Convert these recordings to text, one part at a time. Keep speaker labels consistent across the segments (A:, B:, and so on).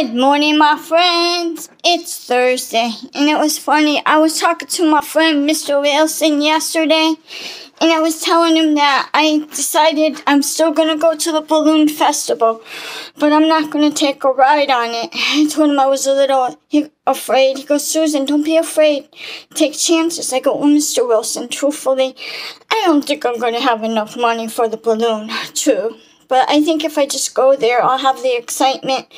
A: Good morning, my friends. It's Thursday, and it was funny. I was talking to my friend Mr. Wilson yesterday, and I was telling him that I decided I'm still gonna go to the balloon festival, but I'm not gonna take a ride on it. I told him I was a little afraid. He goes, Susan, don't be afraid. Take chances. I go, well, Mr. Wilson, truthfully, I don't think I'm gonna have enough money for the balloon. True. But I think if I just go there, I'll have the excitement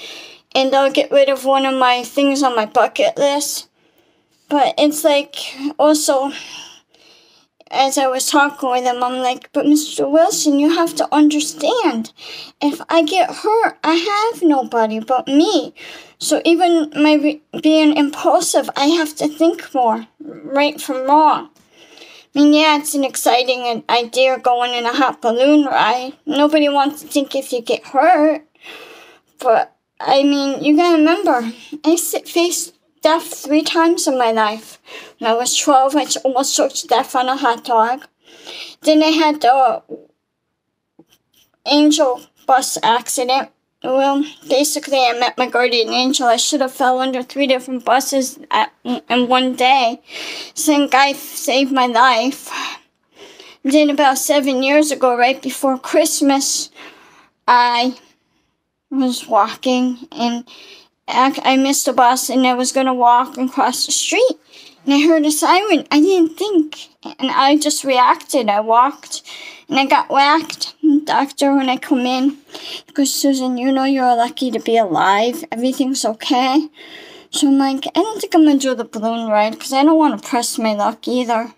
A: and I'll get rid of one of my things on my bucket list. But it's like also, as I was talking with him, I'm like, but Mr. Wilson, you have to understand, if I get hurt, I have nobody but me. So even my being impulsive, I have to think more, right from wrong. I mean, yeah, it's an exciting idea going in a hot balloon ride. Nobody wants to think if you get hurt. But, I mean, you gotta remember, I faced death three times in my life. When I was 12, I almost choked to death on a hot dog. Then I had the angel bus accident well, basically, I met my guardian angel. I should have fell under three different buses at, in one day. Some guy saved my life. Then about seven years ago, right before Christmas, I was walking and I missed a bus and I was going to walk across the street. And I heard a siren. I didn't think. And I just reacted. I walked and I got whacked. Doctor, when I come in, goes, Susan, you know you're lucky to be alive. Everything's okay. So I'm like, I don't think I'm going to do the balloon ride because I don't want to press my luck either.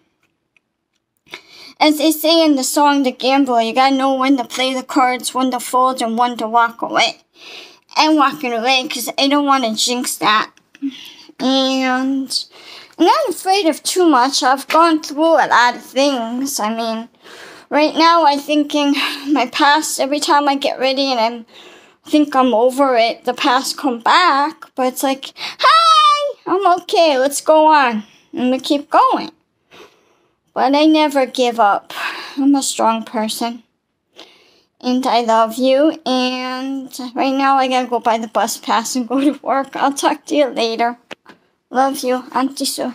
A: As they say in the song The Gambler, you gotta know when to play the cards, when to fold, and when to walk away. I'm walking away because I don't want to jinx that. And I'm not afraid of too much. I've gone through a lot of things. I mean, right now I'm thinking my past, every time I get ready and I'm think I'm over it, the past come back. But it's like, hi, I'm okay, let's go on. And we keep going. But I never give up. I'm a strong person. And I love you. And right now I gotta go buy the bus pass and go to work. I'll talk to you later. Love you, Auntie Sue.